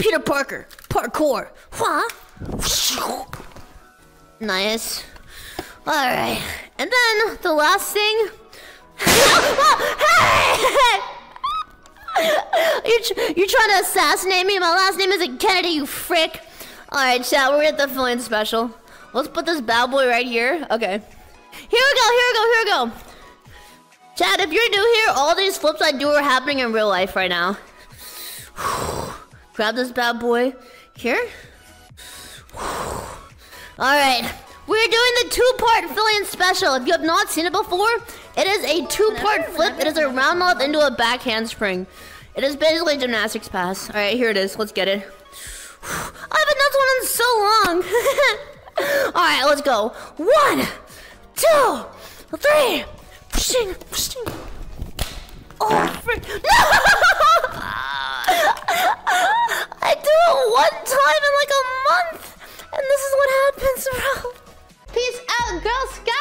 Peter Parker, parkour. Wha? Nice. Alright. And then the last thing. hey! you're, you're trying to assassinate me? My last name isn't Kennedy, you frick. Alright, chat, we're at the Filian special. Let's put this bad boy right here. Okay. Here we go, here we go, here we go. Chad, if you're new here, all these flips I do are happening in real life right now. Grab this bad boy. Here. Alright. We're doing the two-part Filian special. If you have not seen it before, it is a two-part flip. It is a round mouth into a back handspring. It is basically gymnastics pass. Alright, here it is. Let's get it. I haven't done one in so long. Alright, let's go. One, two, three. Oh, frick. No! I do it one time in like a month. And this is what happens, bro. Peace out, Girl Scouts!